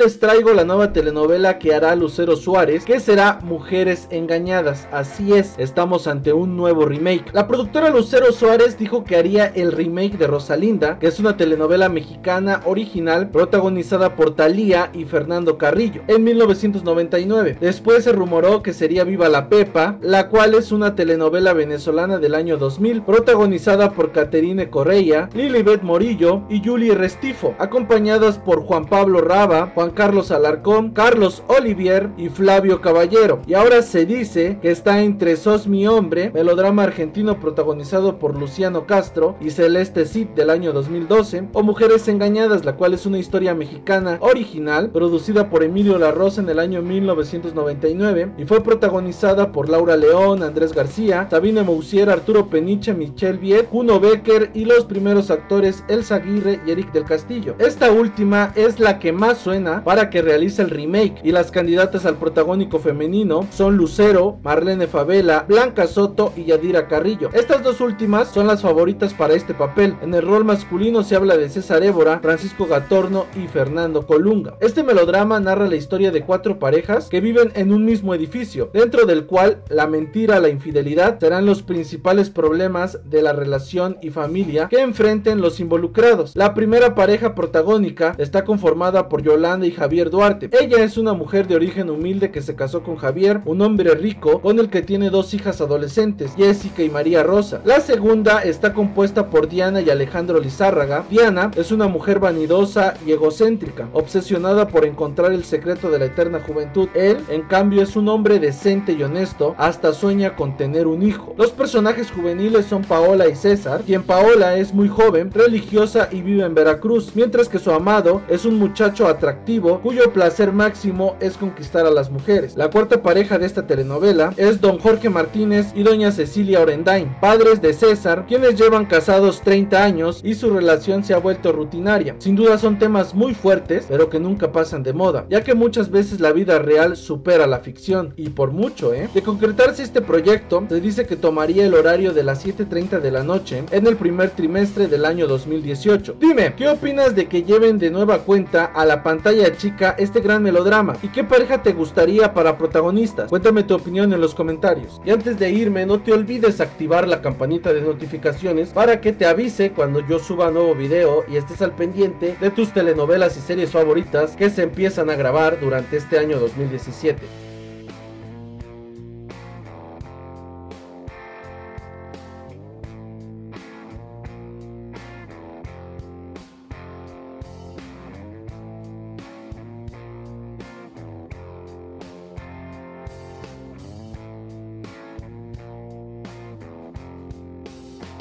les traigo la nueva telenovela que hará Lucero Suárez, que será Mujeres Engañadas. Así es, estamos ante un nuevo remake. La productora Lucero Suárez dijo que haría el remake de Rosalinda, que es una telenovela mexicana original protagonizada por Thalía y Fernando Carrillo en 1999. Después se rumoró que sería Viva la Pepa, la cual es una telenovela venezolana del año 2000 protagonizada por Caterine Correia, Lilibet Morillo y Julie Restifo, acompañadas por Juan Pablo Raba, Juan Carlos Alarcón, Carlos Olivier y Flavio Caballero. Y ahora se dice que está entre Sos mi hombre, melodrama argentino protagonizado por Luciano Castro y Celeste Cid del año 2012, o Mujeres Engañadas, la cual es una historia mexicana original producida por Emilio La Rosa en el año 1999 y fue protagonizada por Laura León, Andrés García, Sabine Moussier, Arturo Peniche, Michelle Viet, Juno Becker y los primeros actores Elsa Aguirre y Eric del Castillo. Esta última es la que más suena para que realice el remake y las candidatas al protagónico femenino son Lucero, Marlene Favela, Blanca Soto y Yadira Carrillo. Estas dos últimas son las favoritas para este papel. En el rol masculino se habla de César Évora, Francisco Gatorno y Fernando Colunga. Este melodrama narra la historia de cuatro parejas que viven en un mismo edificio, dentro del cual la mentira, la infidelidad serán los principales problemas de la relación y familia que enfrenten los involucrados. La primera pareja protagónica está conformada por Yolanda y Javier Duarte. Ella es una mujer de origen humilde que se casó con Javier, un hombre rico con el que tiene dos hijas adolescentes, Jessica y María Rosa. La segunda está compuesta por Diana y Alejandro Lizárraga. Diana es una mujer vanidosa y egocéntrica, obsesionada por encontrar el secreto de la eterna juventud. Él, en cambio, es un hombre decente y honesto, hasta sueña con tener un hijo. Los personajes juveniles son Paola y César, quien Paola es muy joven, religiosa y vive en Veracruz, mientras que su amado es un muchacho atractivo cuyo placer máximo es conquistar a las mujeres. La cuarta pareja de esta telenovela es don Jorge Martínez y doña Cecilia Orendain, padres de César, quienes llevan casados 30 años y su relación se ha vuelto rutinaria. Sin duda son temas muy fuertes, pero que nunca pasan de moda, ya que muchas veces la vida real supera la ficción, y por mucho, ¿eh? De concretarse este proyecto, se dice que tomaría el horario de las 7.30 de la noche en el primer trimestre del año 2018. Dime, ¿qué opinas de que lleven de nueva cuenta a la chica este gran melodrama? ¿Y qué pareja te gustaría para protagonistas? Cuéntame tu opinión en los comentarios. Y antes de irme, no te olvides activar la campanita de notificaciones para que te avise cuando yo suba nuevo video y estés al pendiente de tus telenovelas y series favoritas que se empiezan a grabar durante este año 2017.